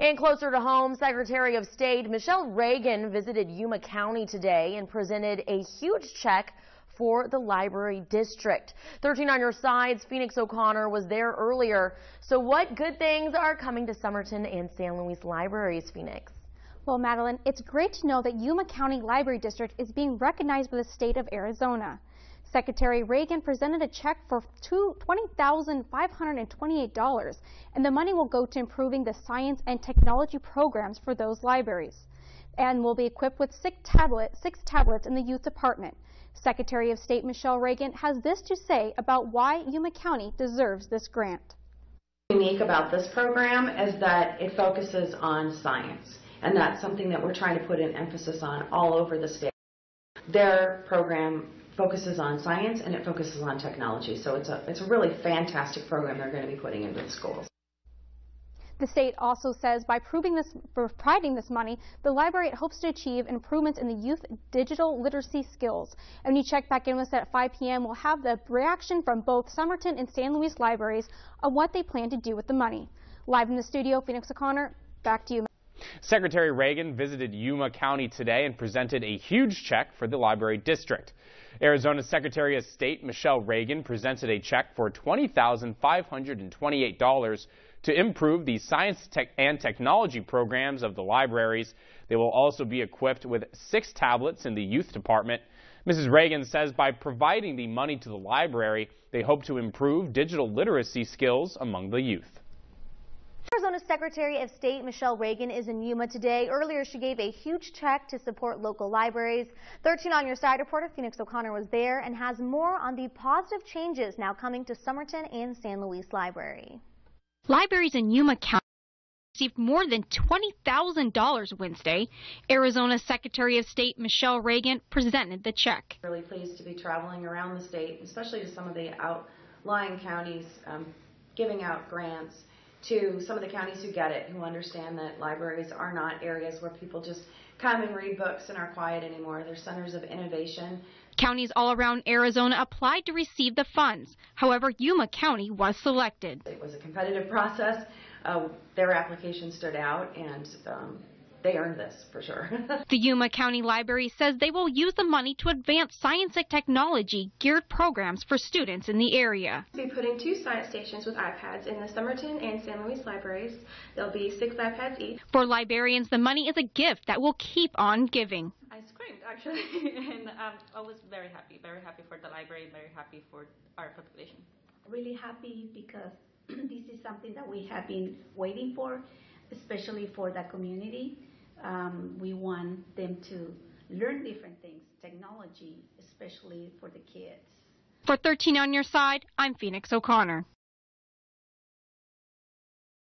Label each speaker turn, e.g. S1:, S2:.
S1: And closer to home, Secretary of State Michele Reagan visited Yuma County today and presented a huge check for the library district. 13 on your sides, Phoenix O'Connor was there earlier. So what good things are coming to Somerton and San Luis libraries, Phoenix?
S2: Well, Madeline, it's great to know that Yuma County Library District is being recognized by the state of Arizona. Secretary Reagan presented a check for $20,528, and the money will go to improving the science and technology programs for those libraries and will be equipped with six, tablet, six tablets in the youth department. Secretary of State Michele Reagan has this to say about why Yuma County deserves this grant.
S3: Unique about this program is that it focuses on science, and that's something that we're trying to put an emphasis on all over the state. Their program focuses on science and it focuses on technology. So it's a, it's a really fantastic program they're going to be putting into the schools.
S2: The state also says by proving this, providing this money, the library hopes to achieve improvements in the youth digital literacy skills. And when you check back in with us at 5 p.m., we'll have the reaction from both Somerton and San Luis libraries on what they plan to do with the money. Live in the studio, Phoenix O'Connor, back to you.
S4: Secretary Reagan visited Yuma County today and presented a huge check for the library district. Arizona Secretary of State Michele Reagan presented a check for $20,528 to improve the science and technology programs of the libraries. They will also be equipped with six tablets in the youth department. Mrs. Reagan says by providing the money to the library, they hope to improve digital literacy skills among the youth.
S5: Arizona Secretary of State Michele Reagan is in Yuma today. Earlier, she gave a huge check to support local libraries. 13 on your side reporter Phoenix O'Connor was there and has more on the positive changes now coming to Somerton and San Luis Library.
S6: Libraries in Yuma County received more than $20,000 Wednesday. Arizona Secretary of State Michele Reagan presented the check.
S3: Really pleased to be traveling around the state, especially to some of the outlying counties, um, giving out grants to some of the counties who get it, who understand that libraries are not areas where people just come and read books and are quiet anymore. They're centers of innovation.
S6: Counties all around Arizona applied to receive the funds. However, Yuma County was selected.
S3: It was a competitive process. Uh, their application stood out, and um, they earned this for sure.
S6: the Yuma County Library says they will use the money to advance science and technology geared programs for students in the area.
S7: We'll be putting two science stations with iPads in the Somerton and San Luis libraries. There'll be six iPads each.
S6: For librarians, the money is a gift that will keep on giving.
S8: I screamed actually, and um, I was very happy, very happy for the library, very happy for our population.
S9: Really happy because this is something that we have been waiting for, especially for the community um, we want them to learn different things, technology, especially for the kids.
S6: For 13 on your side, I'm Phoenix O'Connor.